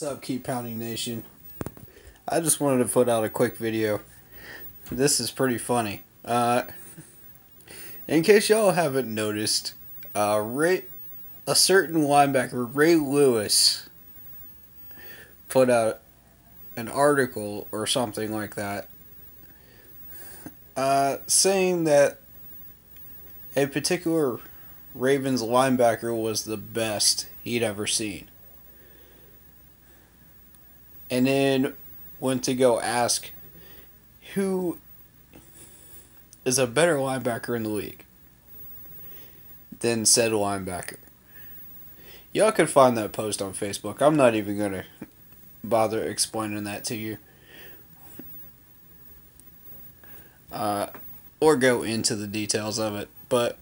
What's up, Keep Pounding Nation? I just wanted to put out a quick video. This is pretty funny. Uh, in case y'all haven't noticed, uh, Ray, a certain linebacker, Ray Lewis, put out an article or something like that, uh, saying that a particular Ravens linebacker was the best he'd ever seen. And then went to go ask who is a better linebacker in the league than said linebacker. Y'all can find that post on Facebook. I'm not even going to bother explaining that to you. Uh, or go into the details of it. But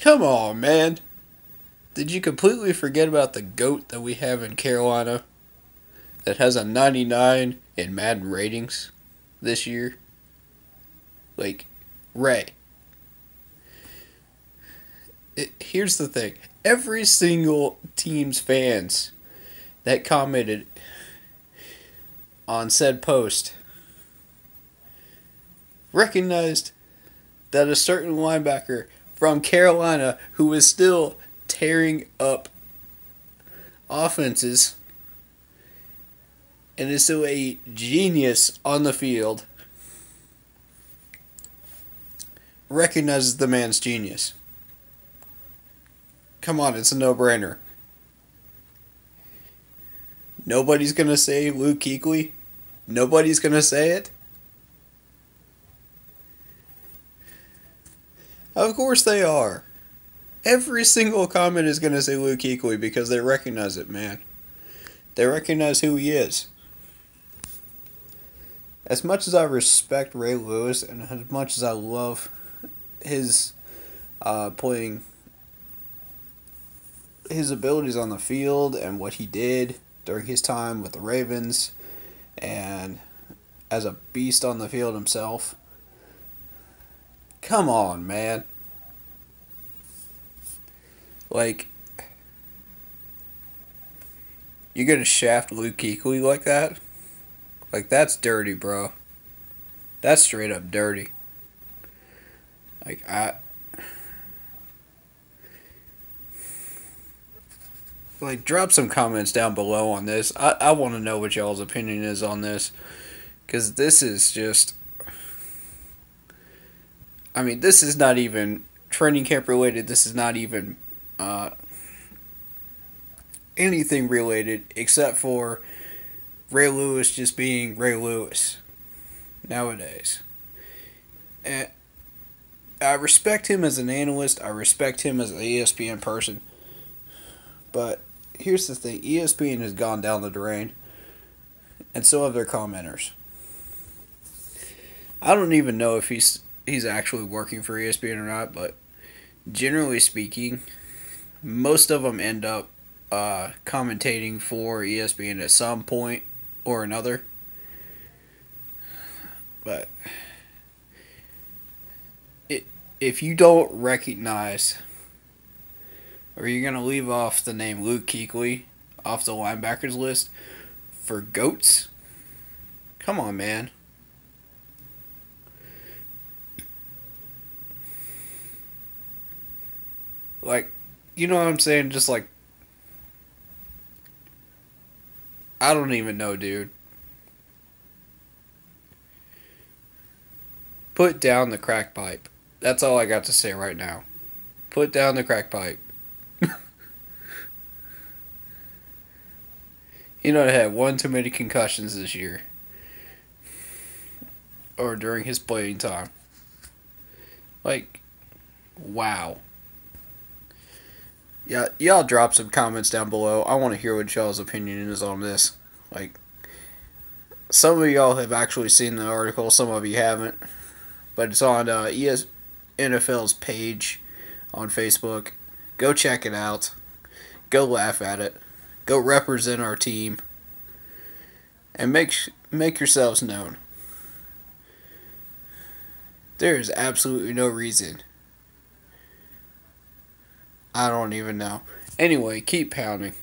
come on, man. Did you completely forget about the GOAT that we have in Carolina that has a 99 in Madden ratings this year? Like, Ray. It, here's the thing every single team's fans that commented on said post recognized that a certain linebacker from Carolina who is still tearing up offenses and is still a genius on the field recognizes the man's genius. Come on, it's a no brainer. Nobody's going to say Luke Kuechly. Nobody's going to say it. Of course they are. Every single comment is going to say Luke Kuechly because they recognize it, man. They recognize who he is. As much as I respect Ray Lewis and as much as I love his uh, playing his abilities on the field and what he did during his time with the Ravens and as a beast on the field himself. Come on, man. Like, you're gonna shaft Luke Kuechly like that? Like, that's dirty, bro. That's straight up dirty. Like, I. Like, drop some comments down below on this. I, I want to know what y'all's opinion is on this. Because this is just. I mean, this is not even training camp related. This is not even uh, anything related except for Ray Lewis just being Ray Lewis nowadays. And I respect him as an analyst, I respect him as an ESPN person. But here's the thing ESPN has gone down the drain, and so have their commenters. I don't even know if he's he's actually working for ESPN or not, but generally speaking, most of them end up uh, commentating for ESPN at some point or another. But it, if you don't recognize, or you're going to leave off the name Luke Kuechly off the linebackers list for GOATs, come on, man. Like, you know what I'm saying? Just like I don't even know, dude. Put down the crack pipe. That's all I got to say right now. Put down the crack pipe. you know, I had one too many concussions this year. Or during his playing time. Like, wow. Yeah, y'all drop some comments down below. I want to hear what y'all's opinion is on this. Like, some of y'all have actually seen the article, some of you haven't, but it's on uh, ES NFL's page on Facebook. Go check it out. Go laugh at it. Go represent our team, and make make yourselves known. There is absolutely no reason I don't even know. Anyway, keep pounding.